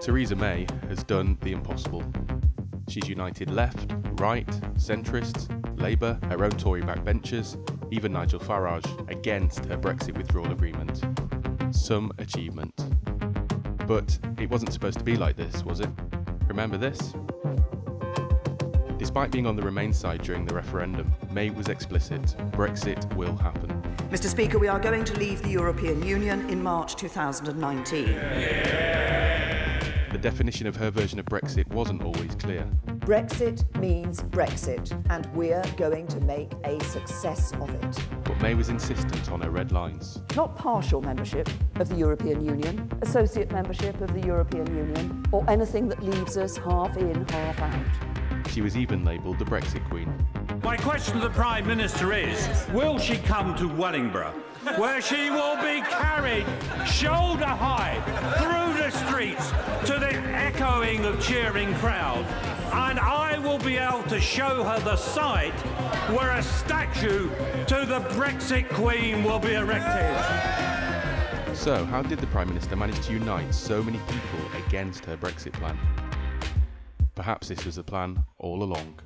Theresa May has done the impossible. She's united left, right, centrists, Labour, her own Tory backbenchers, even Nigel Farage against her Brexit withdrawal agreement. Some achievement. But it wasn't supposed to be like this, was it? Remember this? Despite being on the Remain side during the referendum, May was explicit Brexit will happen. Mr Speaker, we are going to leave the European Union in March 2019. The definition of her version of Brexit wasn't always clear. Brexit means Brexit, and we're going to make a success of it. But May was insistent on her red lines. Not partial membership of the European Union, associate membership of the European Union, or anything that leaves us half in, half out. She was even labelled the Brexit Queen. My question to the Prime Minister is Will she come to Wellingborough, where she will be carried shoulder high through the streets to the echoing of cheering crowd. And I will be able to show her the site where a statue to the Brexit Queen will be erected. So, how did the Prime Minister manage to unite so many people against her Brexit plan? Perhaps this was the plan all along.